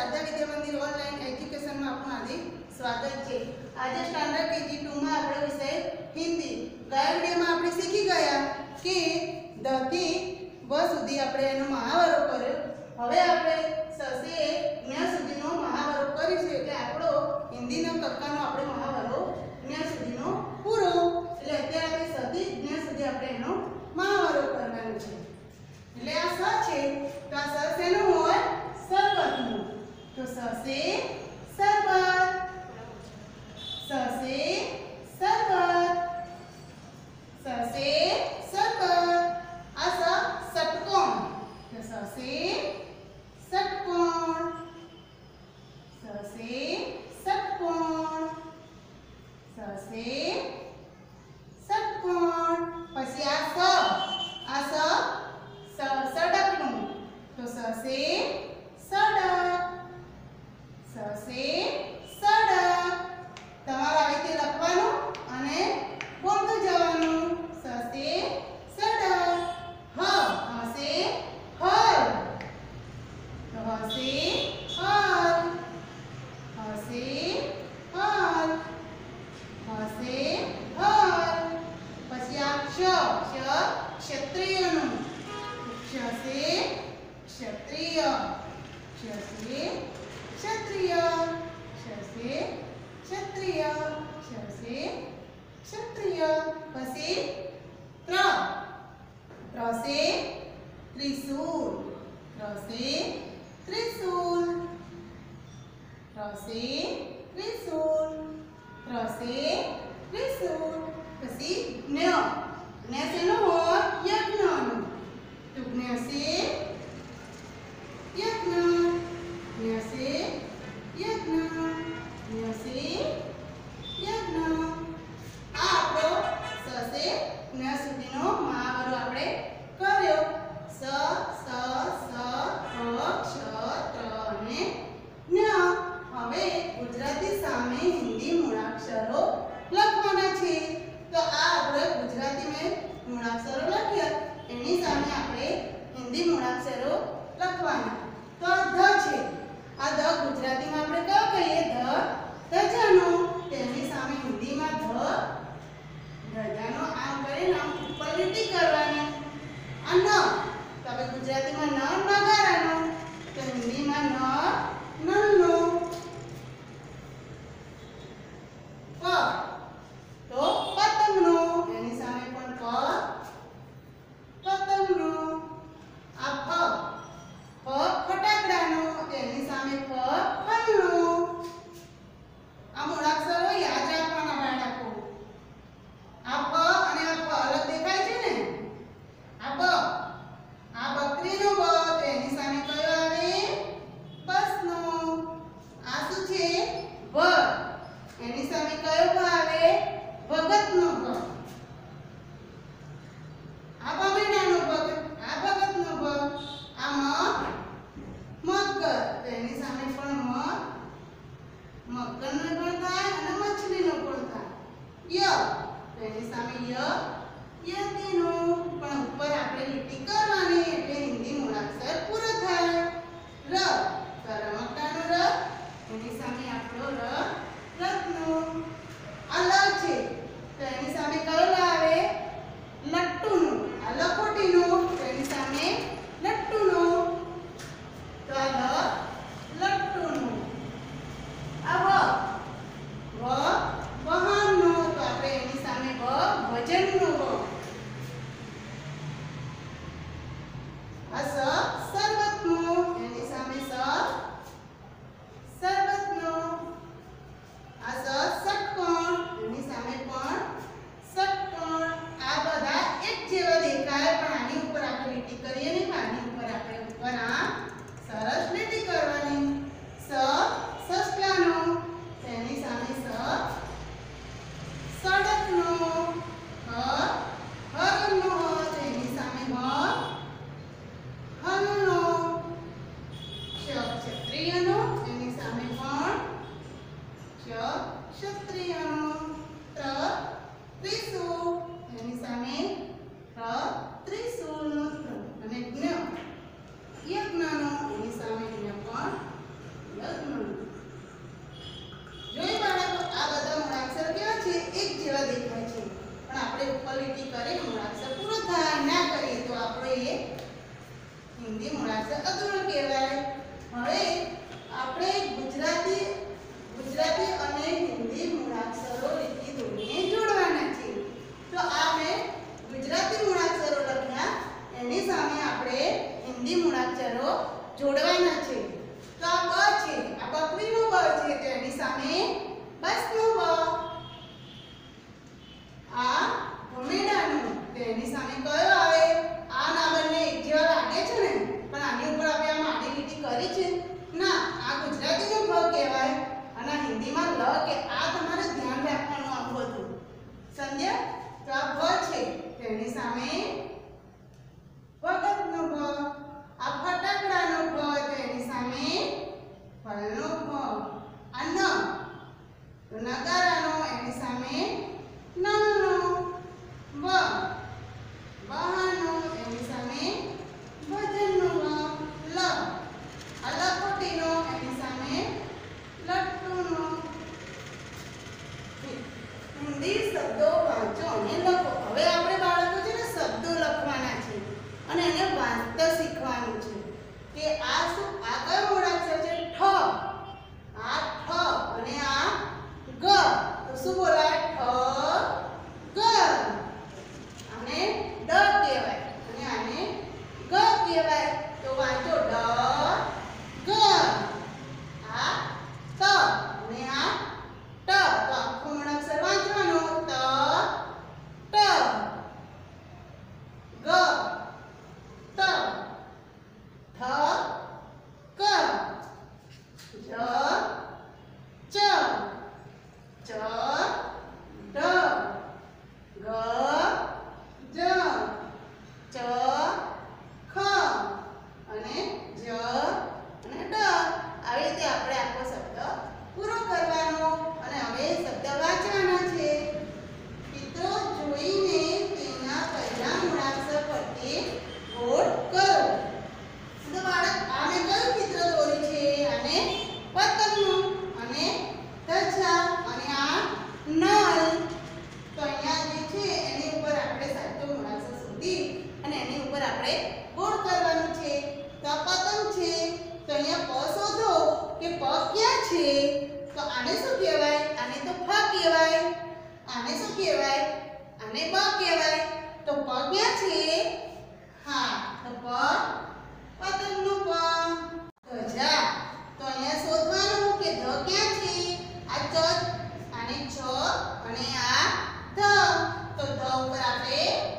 Sharda Vidya Mandir online એજ્યુકેશનમાં આપનું આજે સ્વાગત છે. આજે સ્ટાન્ડર્ડ કેજી ટુમાં આપણો વિષય હિન્દી. ગયા વિડીયોમાં આપણે શીખી ગયા કે દથી વ સુધી આપણે એનો મહાવરો કર્યો. હવે આપણે સસે જ્ઞા સુધીનો મહાવરો કરીશું એટલે આપણો क्षत्रिय। क्षत्रिय क्षत्रिय क्षत्रिय त्र त्रिशूल। त्रिशूल। त्रिशूल। त्रिशूल। તો આ આપણે ગુજરાતીમાં મૂળાક્ષરો લખ્યા. એની સામે આપણે હિન્દી મૂળાક્ષરો લખવાના. તો આ ધ છે. આ ધ ગુજરાતીમાં આપણે કયો કહીએ? ધ ધજાનો. તેની સામે હિન્દીમાં ધ ધજાનો તેની સામે પણ મ મકરનો પણ થાય અને મછલીનો પણ થાય ય, તેની સામે ય, યતિનો. પણ ઉપર આપણે લીટી કરવાની એટલે હિન્દી મૂળાક્ષર પૂરો થાય. ર કરમકાનો ર, તેની સામે આપણો ર, રત્નો. અલગ છે. તેની સામે કયો એટલે એની સામે બસનું વાંચતા શીખવાનું છે. કે આ શું? આગળ કયો મૂળાક્ષર છે? ઠ. આ ઠ અને આ ગ. તો શું બોલાય? ઠ, ગ. આને ડ કહેવાય. અને આને ગ કહેવાય. તો વાંચો. No. નલ, તો અહીંયા જે છે એની ઉપર આપણે સાચો મૂળાક્ષર શોધી અને એની ઉપર આપણે ગોળ કરવાનું છે? તો પતંગ છે. તો અહીંયા પ શોધો કે પ ક્યાં છે? તો આને શું કહેવાય? આને તો ફ કહેવાય. આને શું કહેવાય? આને બ કહેવાય. તો પ ક્યાં છે? હા, તો પ પતંગનું પ. ગજા તો અહીંયા શોધવા અને છ અને આ ધ. તો ધ ઉપર આપણે